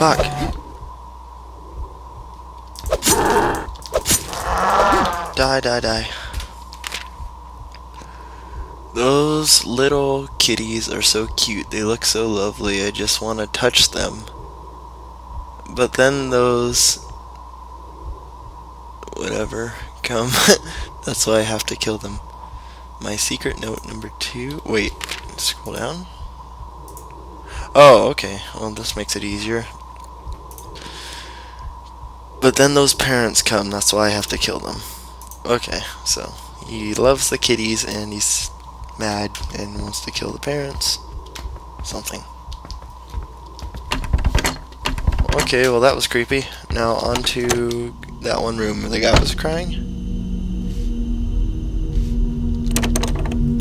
Fuck. Die, die, die. Those little kitties are so cute. They look so lovely. I just want to touch them. But then those... Whatever. Come. That's why I have to kill them. My secret note number two. Wait. Scroll down. Oh, okay. Well, this makes it easier. But then those parents come. That's why I have to kill them. Okay, so he loves the kitties and he's mad and wants to kill the parents. Something. Okay, well that was creepy. Now on to that one room where the guy was crying.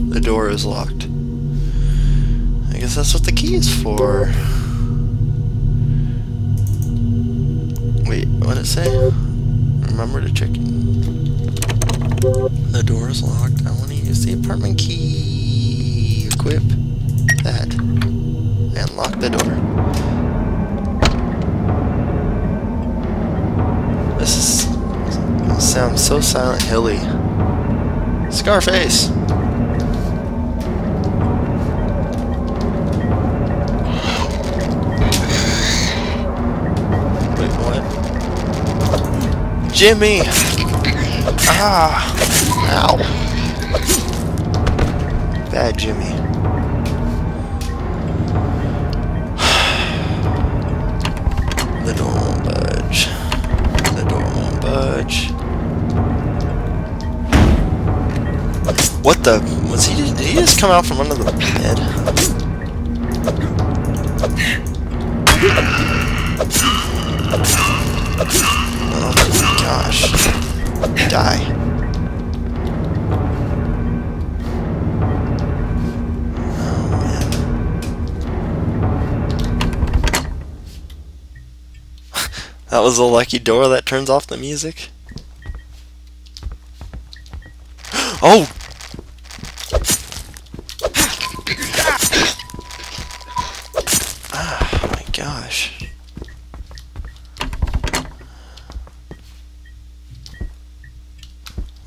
The door is locked. I guess that's what the key is for. Wait, what did it say? Remember to check The door is locked. I want to use the apartment key. Equip that. And lock the door. This is sounds so silent hilly. Scarface! Jimmy! Ah! Ow! Bad Jimmy. The door won't budge. The door won't budge. What the? Was he? Did he just come out from under the bed? That was a lucky door that turns off the music. Oh!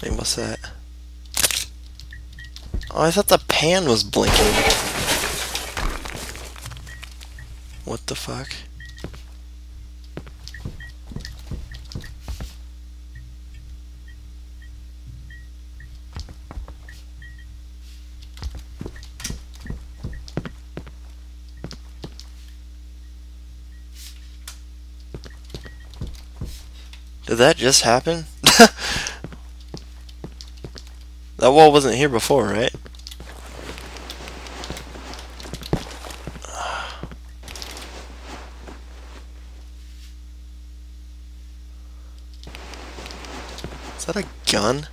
Wait, what's that? Oh, I thought the pan was blinking. What the fuck? Did that just happen? that wall wasn't here before, right? Is that a gun?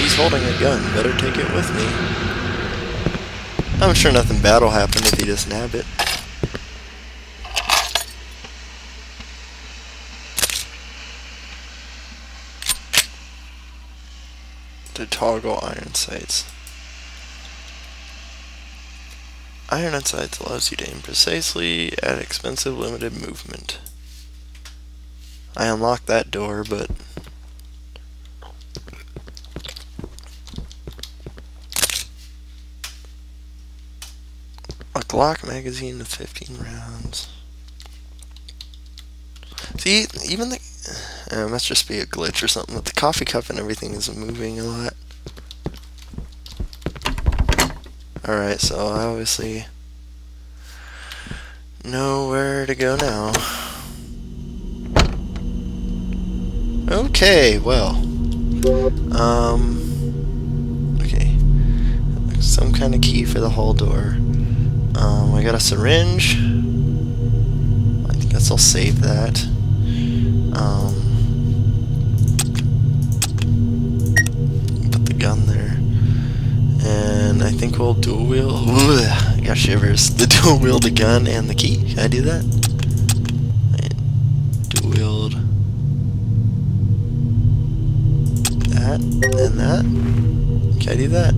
He's holding a gun. Better take it with me. I'm sure nothing bad will happen if he just nab it. To toggle iron sights. Iron on sights allows you to aim precisely at expensive limited movement. I unlocked that door, but a Glock magazine of 15 rounds. See, even the uh, must just be a glitch or something. But the coffee cup and everything is moving a lot. All right, so I obviously know where to go now. Okay, well, um, okay, some kind of key for the hall door. Um, I got a syringe. I guess I'll save that. Um, put the gun there. And I think we'll dual wheel. I got shivers. The dual wield the gun and the key. Can I do that? Dual wield that and that. Can I do that?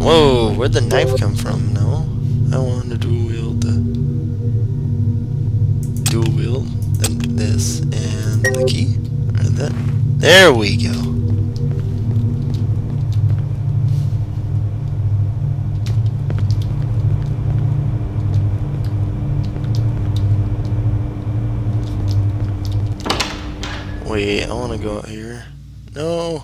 Whoa, where'd the knife come from? No. I want to dual wield the dual wield then this and the key. Or that. There we go. Wait, I want to go out here. No.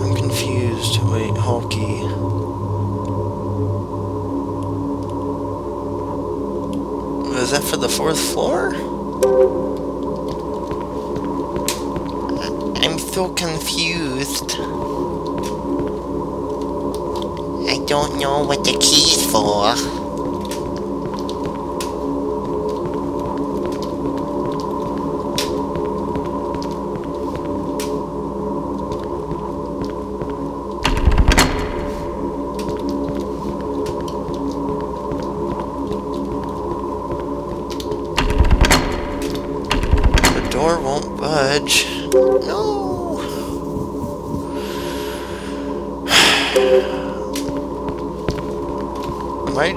I'm confused. Wait, Hulky. Is that for the fourth floor? I'm so confused. Don't know what the key's for.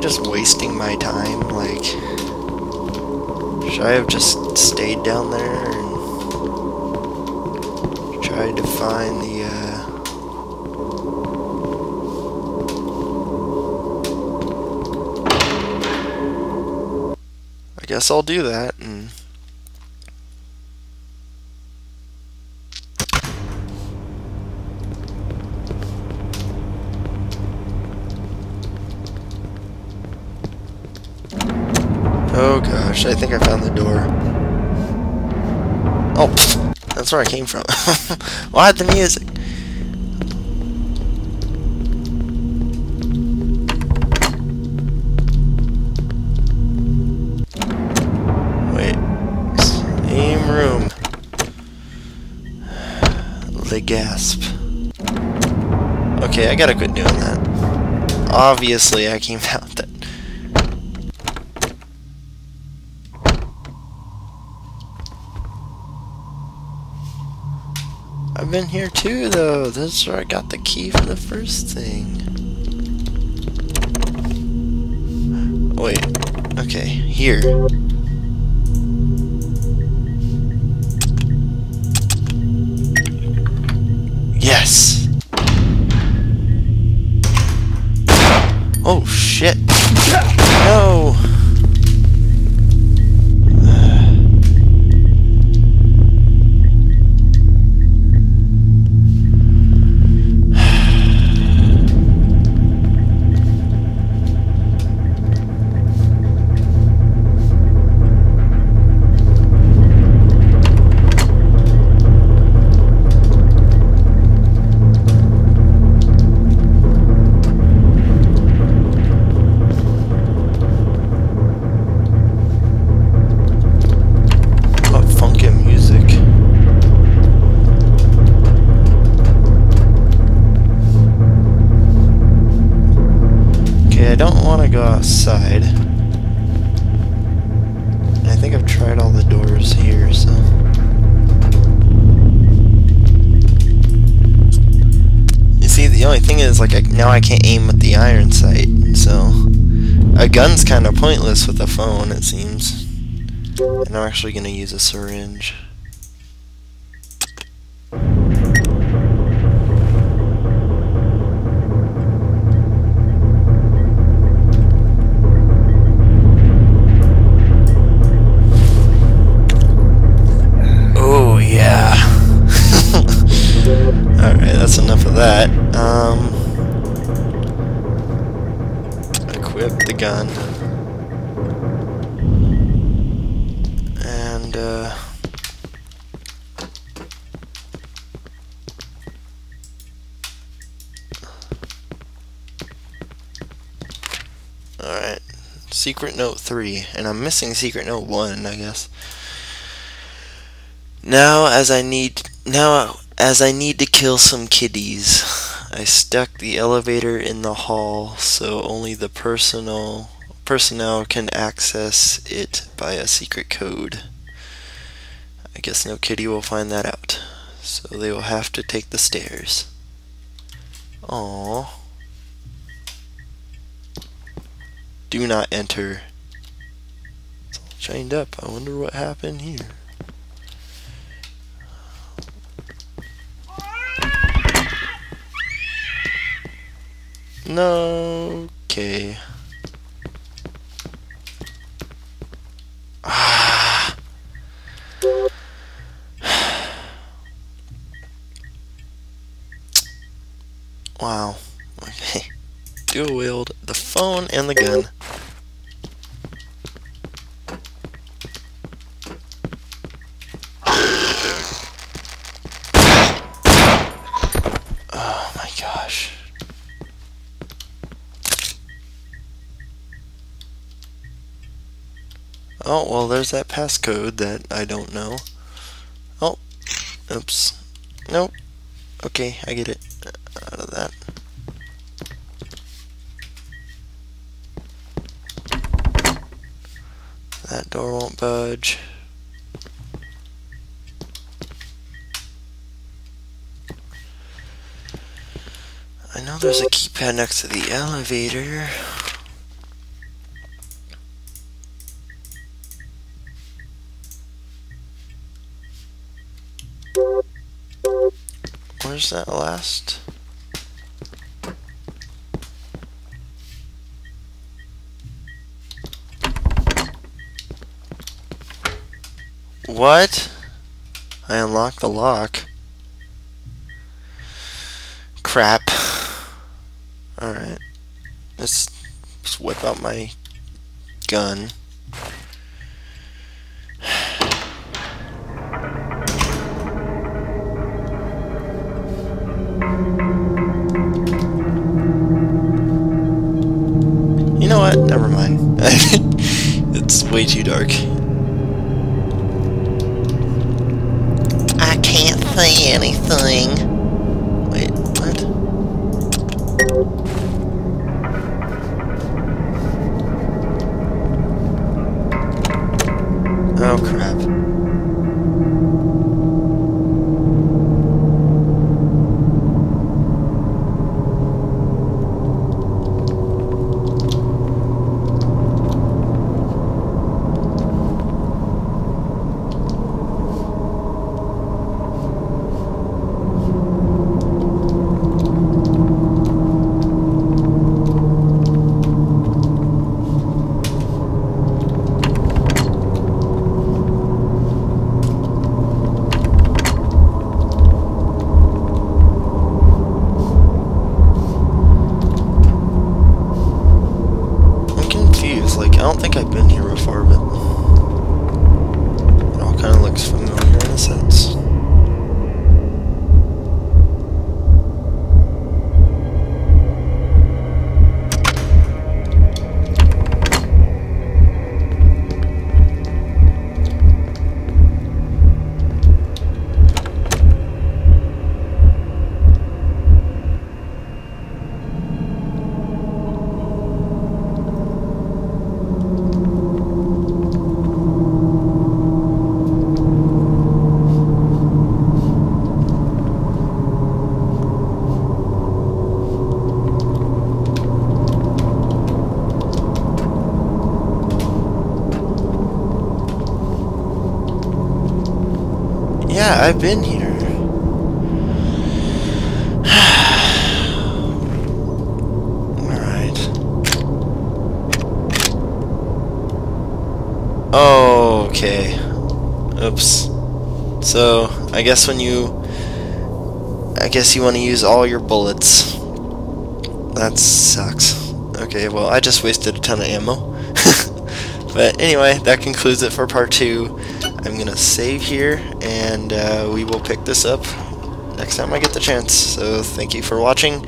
Just wasting my time? Like, should I have just stayed down there and tried to find the, uh... I guess I'll do that and... Oh gosh, I think I found the door. Oh, that's where I came from. Why the music? Wait, same room. The gasp. Okay, I gotta quit doing that. Obviously, I came out that. I've been here too, though. That's where I got the key for the first thing. Wait. Okay, here. Yes! Oh, shit. No! Outside. I think I've tried all the doors here, so. You see, the only thing is, like, I, now I can't aim with the iron sight, so. A gun's kind of pointless with a phone, it seems. And I'm actually going to use a syringe. That's enough of that. Um, equip the gun. And, uh... Alright. Secret Note 3. And I'm missing Secret Note 1, I guess. Now as I need now as I need to kill some kiddies, I stuck the elevator in the hall so only the personal personnel can access it by a secret code. I guess no kitty will find that out. So they will have to take the stairs. Aww. Do not enter. It's all chained up. I wonder what happened here. No. Okay. Ah. wow. Okay. Dual wield the phone and the gun. Oh, well, there's that passcode that I don't know. Oh, oops. Nope. Okay, I get it out of that. That door won't budge. I know there's a keypad next to the elevator. Where's that last? What? I unlocked the lock. Crap. Alright. Let's, let's whip out my gun. Way too dark. I can't see anything. Been here. Alright. Okay. Oops. So, I guess when you... I guess you want to use all your bullets. That sucks. Okay, well, I just wasted a ton of ammo. but anyway, that concludes it for part 2. I'm gonna save here and uh, we will pick this up next time I get the chance. So thank you for watching.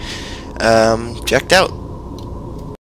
Um, checked out